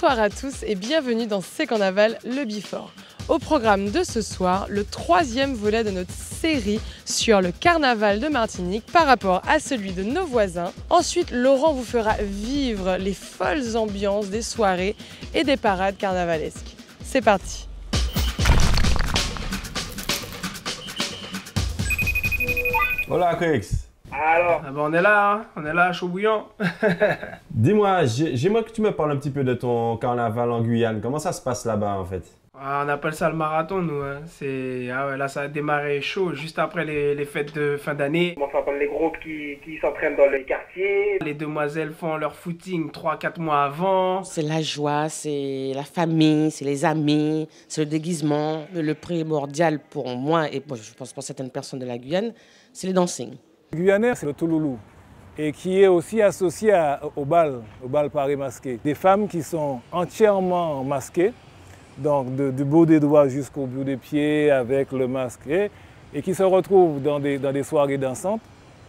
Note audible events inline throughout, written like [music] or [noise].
Bonsoir à tous et bienvenue dans C'est Carnaval, le Bifort. Au programme de ce soir, le troisième volet de notre série sur le carnaval de Martinique par rapport à celui de nos voisins. Ensuite, Laurent vous fera vivre les folles ambiances des soirées et des parades carnavalesques. C'est parti. Alors, ah ben, on est là, hein. on est là, chaud bouillant. [laughs] Dis-moi, j'aimerais que tu me parles un petit peu de ton carnaval en Guyane. Comment ça se passe là-bas en fait? Ah, On appelle ça le marathon, nous. Hein. C'est ah ouais, là, ça a démarré chaud, juste après les, les fêtes de fin d'année. On s'entend les groupes qui, qui s'entraînent dans les quartiers? Les demoiselles font leur footing 3-4 mois avant. C'est la joie, c'est la famille, c'est les amis, c'est le déguisement. Le primordial pour moi et je pense pour certaines personnes de la Guyane, c'est les dancing. Guyanais, c'est le Touloulou et qui est aussi associé au bal, au bal Paris masqué. Des femmes qui sont entièrement masquées, donc du bout des doigts jusqu'au bout des pieds avec le masque, et, qui se retrouvent dans des, dans des soirées dansantes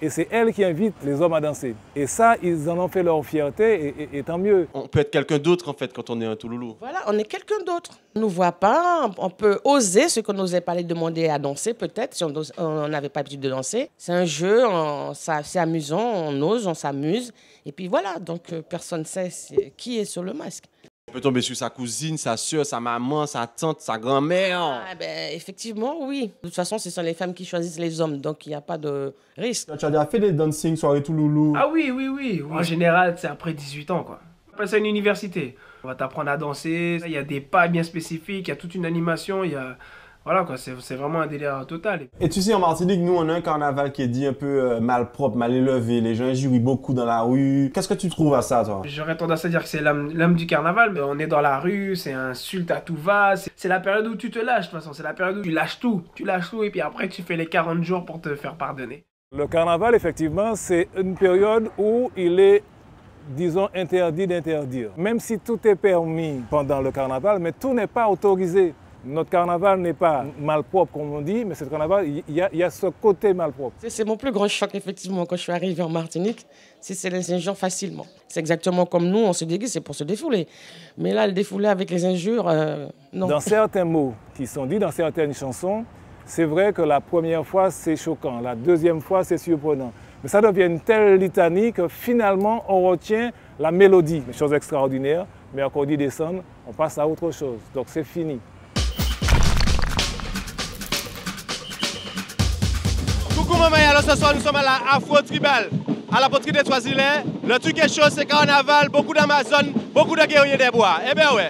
et c'est elle qui invite les hommes à danser. Et ça, ils en ont fait leur fierté, et, tant mieux. On peut être quelqu'un d'autre, en fait, quand on est un Touloulou. Voilà, on est quelqu'un d'autre. On ne nous voit pas, on peut oser ce qu'on n'osait pas les demander à danser, peut-être, si on n'avait pas l'habitude de danser. C'est un jeu, c'est amusant, on ose, on s'amuse. Et puis voilà, donc euh, personne ne sait qui est sur le masque. On peut tomber sur sa cousine, sa soeur, sa maman, sa tante, sa grand-mère. Ah, ben, effectivement, oui. De toute façon, ce sont les femmes qui choisissent les hommes, donc il n'y a pas de risque. Tu as déjà fait des dancing soirées tout loulou Ah oui, oui, oui. En général, c'est après 18 ans, quoi. Après, c'est une université. On va t'apprendre à danser. Il y a des pas bien spécifiques, il y a toute une animation, il y a voilà quoi, c'est vraiment un délire total. Et tu sais, en Martinique, nous, on a un carnaval qui est dit un peu euh, mal propre, mal élevé. Les gens jouent beaucoup dans la rue. Qu'est-ce que tu trouves à ça, toi? J'aurais tendance à dire que c'est l'âme du carnaval, mais on est dans la rue, c'est insulte à tout va. C'est la période où tu te lâches, de toute façon. C'est la période où tu lâches tout. Tu lâches tout et puis après, tu fais les 40 jours pour te faire pardonner. Le carnaval, effectivement, c'est une période où il est disons, interdit d'interdire. Même si tout est permis pendant le carnaval, mais tout n'est pas autorisé. Notre carnaval n'est pas malpropre, comme on dit, mais ce carnaval, il y, a ce côté malpropre. C'est mon plus grand choc, effectivement, quand je suis arrivé en Martinique, c'est les injures facilement. C'est exactement comme nous, on se déguise, c'est pour se défouler. Mais là, le défouler avec les injures, euh, non. Dans certains mots qui sont dits dans certaines chansons, c'est vrai que la première fois, c'est choquant. La deuxième fois, c'est surprenant. Mais ça devient une telle litanie que finalement, on retient la mélodie, une chose extraordinaire. Mais dit descendre, on passe à autre chose. Donc c'est fini. Ce soir nous sommes à la Afro Tribal, à la poterie des Swaziland. Le truc est chaud, c'est carnaval, beaucoup d'Amazon, beaucoup de guerriers des bois. Eh bien ouais.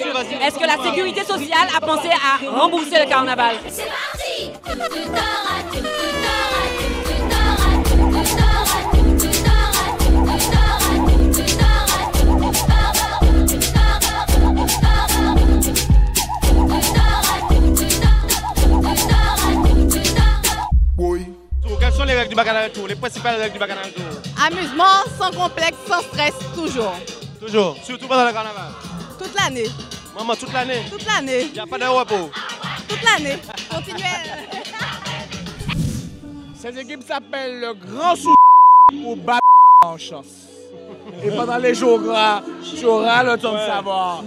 Est-ce que la sécurité sociale a pensé à rembourser le carnaval C'est parti Quelles sont les règles du bacchanal Les principales règles du bacchanal Amusement, sans complexe, sans stress, toujours. Toujours, surtout pendant le carnaval toute l'année. Maman, toute l'année Toute l'année. Il n'y a pas de repos Toute l'année. Continuez. Cette équipe s'appelle le Grand Sou ou Bab en chance. Et pendant les jours gras, tu auras le temps de savoir.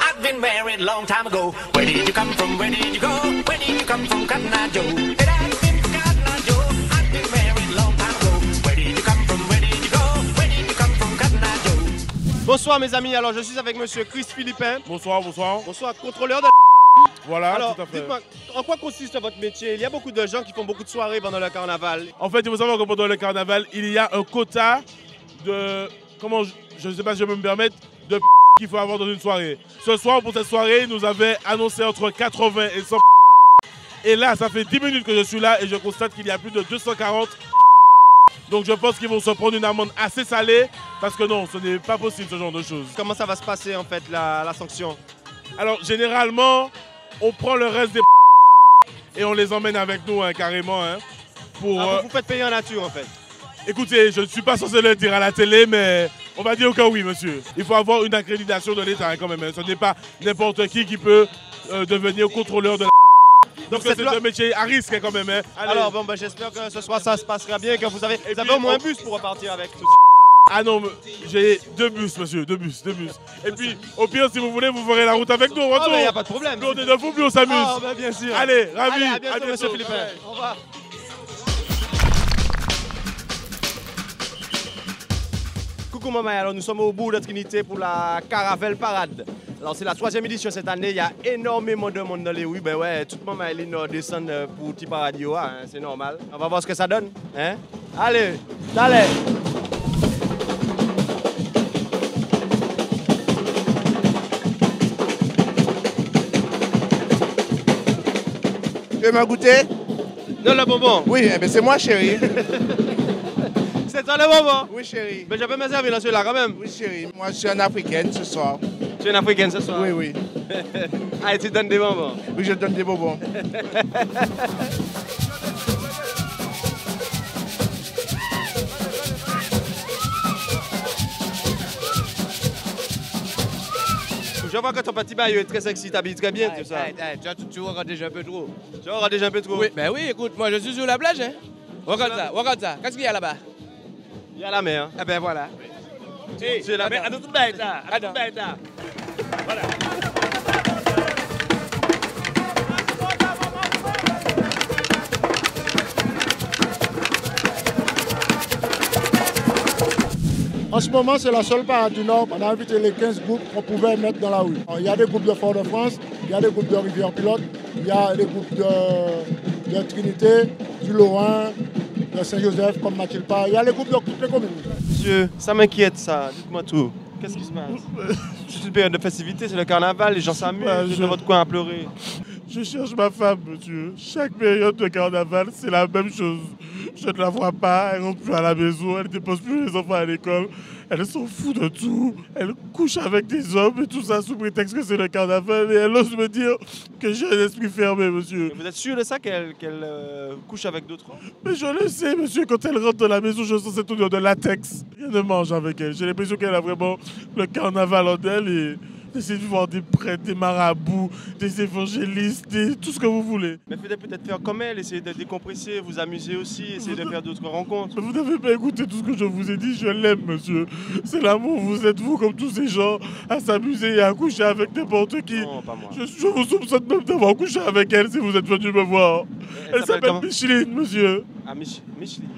I've been married long time ago. Where did you come from? Where did you go? Where did you come from, Cotton Eye Joe? Bonsoir mes amis, alors je suis avec monsieur Chris Philippin. Bonsoir, bonsoir. Bonsoir, contrôleur de [laughs] voilà, Alors, tout à fait. dites-moi, en quoi consiste votre métier? Il y a beaucoup de gens qui font beaucoup de soirées pendant le carnaval. En fait, il faut savoir que pendant le carnaval, il y a un quota de. Comment je ne sais pas si je peux me permettre, de [laughs] qu'il faut avoir dans une soirée. Ce soir, pour cette soirée, nous avait annoncé entre 80 et 100 [laughs] Et là, ça fait 10 minutes que je suis là et je constate qu'il y a plus de 240 Donc je pense qu'ils vont se prendre une amende assez salée parce que non, ce n'est pas possible ce genre de choses. Comment ça va se passer en fait la, sanction? Alors généralement, on prend le reste des [laughs] et on les emmène avec nous hein, carrément. Hein, pour, ah, vous, faites payer en nature en fait Écoutez, je ne suis pas censé le dire à la télé, mais on va dire que oui, monsieur. Il faut avoir une accréditation de l'État hein, quand même. Ce n'est pas n'importe qui qui peut euh, devenir contrôleur de la donc c'est un métier à risque quand même. Hein. Alors bon, bah, j'espère que ce soir ça se passera bien, que vous avez, vous avez au moins un bus pour repartir avec tout ah non, j'ai deux bus, monsieur, deux bus, deux bus. Et puis, au pire, si vous voulez, vous ferez la route avec nous. Ah, il n'y a pas de problème. Nous, on est de fou, puis on s'amuse. Ah, bah, bien sûr. Allez, ravi. à bientôt, monsieur Philippe. Au revoir. Coucou maman, alors nous sommes au bout de Trinité pour la Caravelle Parade. Alors c'est la troisième édition cette année, il y a énormément de monde dans les rues. Ben ouais, tout le monde est descend pour petit paradio, hein, c'est normal. On va voir ce que ça donne. Hein? Allez, allez Tu veux m'en goûter? Non, le bonbon. Oui, eh ben, c'est moi, chérie. [laughs] c'est toi le bonbon Oui, chérie. Mais j'avais me servir là celui-là quand même. Oui, chérie. Moi, je suis un Africaine ce soir. Tu es une Africaine ce soir Oui, oui. [laughs] ah, et tu donnes des bonbons Oui, je donne des bonbons. Je vois que ton petit maillot est très sexy, t'habilles très bien, tout ça. tu, regardes déjà un peu trop. Tu regardes déjà un peu trop Oui, ben oui, écoute, moi je suis sur la plage, hein. Regarde ça, regarde ça. Qu'est-ce qu'il y a là-bas? Il y a la mer. Eh ben voilà. C'est la mer. À toute bête, là. À toute bête, là. En ce moment, c'est la seule part du Nord. On a invité les 15 groupes qu'on pouvait mettre dans la rue. Il y a des groupes de Fort-de-France, il y a des groupes de Rivière-Pilote, il y a des groupes de, Trinité, du Lorrain, de Saint-Joseph, comme Mathilde Il y a les groupes de toutes les communes. Monsieur, ça m'inquiète ça. Dites-moi tout. Qu'est-ce qui se passe? C'est une période de festivité, c'est le carnaval, les gens s'amusent, je... dans votre coin à pleurer. Je cherche ma femme, monsieur. Chaque période de carnaval, c'est la même chose. Je ne la vois pas, elle rentre plus à la maison, elle ne dépose plus les enfants à l'école. Elle s'en fout de tout. Elle couche avec des hommes et tout ça sous prétexte que c'est le carnaval. Et elle ose me dire que j'ai un esprit fermé, monsieur. vous êtes sûr de ça qu'elle euh, couche avec d'autres hommes? Mais je le sais, monsieur. Quand elle rentre dans la maison, je sens cette odeur de latex. Rien ne mange avec elle. J'ai l'impression qu'elle a vraiment le carnaval en elle et d'essayer de voir des prêtres, des marabouts, des évangélistes, tout ce que vous voulez. Mais peut-être faire comme elle, essayer de décompresser, vous amuser aussi, essayer de faire d'autres rencontres. Vous n'avez pas écouté tout ce que je vous ai dit, je l'aime, monsieur. C'est l'amour, vous êtes vous comme tous ces gens à s'amuser et à coucher avec n'importe qui. Non, pas moi. Je, vous soupçonne même d'avoir couché avec elle si vous êtes venu me voir. Elle, s'appelle Micheline, monsieur. Ah, Mich Micheline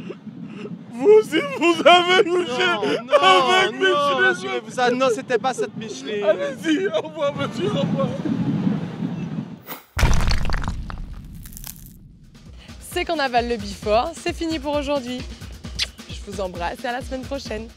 vous aussi, vous avez couché avec Micheline. Vous non, c'était pas cette Micheline. Allez-y, au revoir, monsieur, au revoir. C'est qu'on avale le bifort, c'est fini pour aujourd'hui. Je vous embrasse et à la semaine prochaine.